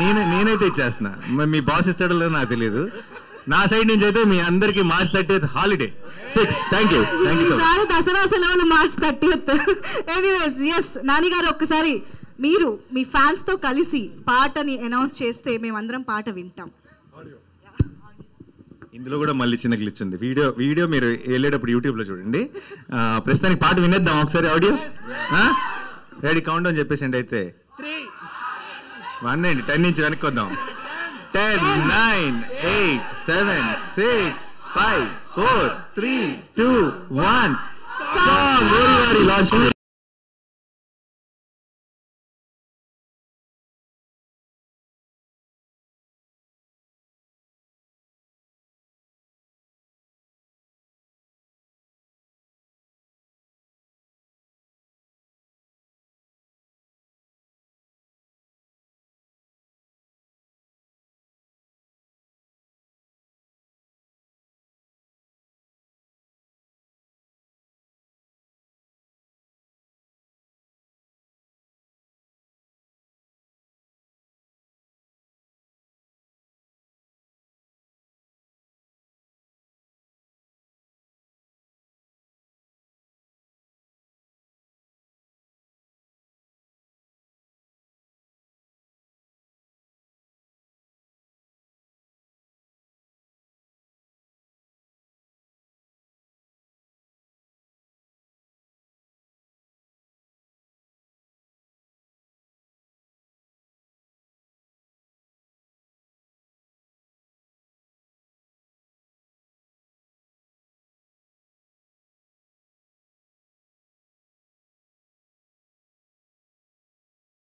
నేను నేనైతే ఇచ్చేస్తున్నా మరి మీ బాస్ ఇస్తాడో నాకు తెలియదు నా సైడ్ నుంచి అయితే మీ అందరికి March thirty holiday fix thank you thank you so ఈసారి దసరా సెలవులు March thirty anyways yes Nani garu ఒక్కసారి మీరు మీ ఫ్యాన్స్తో కలిసి పాటని అనౌన్స్ చేస్తే మేమందరం పాట వింటాం. ఇందులో కూడా మళ్ళీ చిన్న గ్లిచ్ ఉంది. వీడియో వీడియో మీరు వెళ్ళేటప్పుడు యూట్యూబ్లో చూడండి. ప్రస్తుతానికి పాట వినేద్దాం ఒకసారి ఆడియో రెడీ కౌంట్ అని చెప్పేసి అయితే. వన్ అండి టెన్ నుంచి వెనక్కి వద్దాం ten nine eight seven six five four three two one. Song launch.